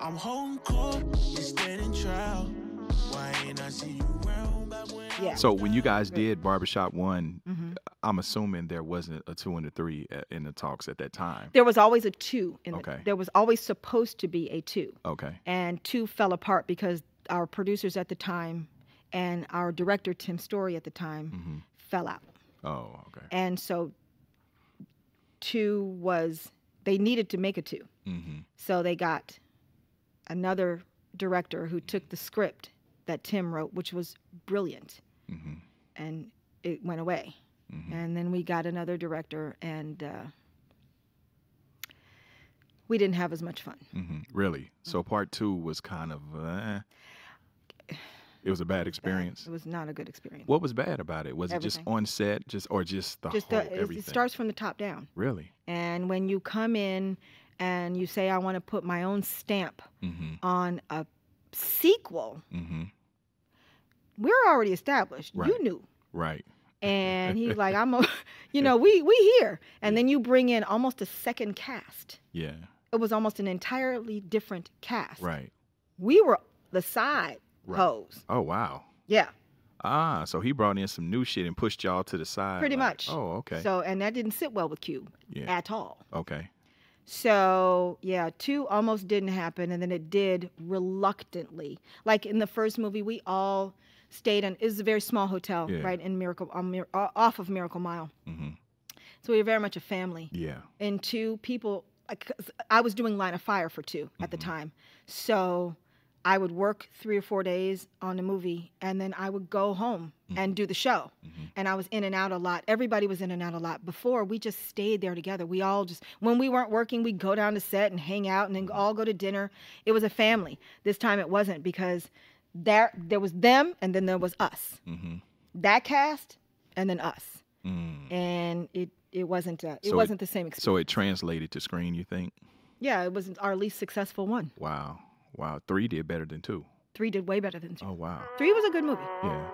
I'm home court, you standing trial. Why ain't I see you around back when Yeah. So when you guys did Barbershop One, Mhm. I'm assuming there wasn't a two and a three in the talks at that time. There was always a two in Okay. the, there was always supposed to be a two. Okay. And two fell apart because our producers at the time and our director Tim Story at the time hmm fell out. Oh, okay. And so two was they needed to make a two. hmm So they got another director who took the script that Tim wrote, which was brilliant, hmm and it went away. hmm And then we got another director, and uh, we didn't have as much fun. hmm Really? So part two was kind of, uh, it was a bad experience. It was not a good experience. What was bad about it? Was it just on set, just or just the Just whole the, everything? it starts from the top down. really? And when you come in and you say, I want to put my own stamp hmm on a sequel, hmm we're already established. Right. You knew. Right. And he's like, I'm a, you know, we, we here. And then you bring in almost a second cast. Yeah. It was almost an entirely different cast. Right. We were the side Right. hoes. Oh wow. Yeah, Ah, so he brought in some new shit and pushed y'all to the side. pretty like, much. Oh, okay. So, and that didn't sit well with Cube yeah. at all. Okay. So yeah, two almost didn't happen, and then it did reluctantly. Like in the first movie, we all stayed in. It was a very small hotel, Yeah. right in Miracle, on, off of Miracle Mile. hmm So we were very much a family. Yeah. And two people, I was doing Line of Fire for 2 at the Mhm. time, so I would work three or four days on the movie, and then I would go home and do the show. And I was in and out a lot. Everybody was in and out a lot. Before we just stayed there together. We all just when we weren't working, we'd go down to set and hang out and then all go to dinner. It was a family. This time it wasn't because there there was them and then there was us. hmm That cast and then us. Mm. And it it wasn't uh, it So wasn't the same experience. So it translated to screen, you think? yeah, it was our least successful one. Wow. Wow. Three did better than two. Three did way better than two. Oh wow. Three was a good movie. Yeah.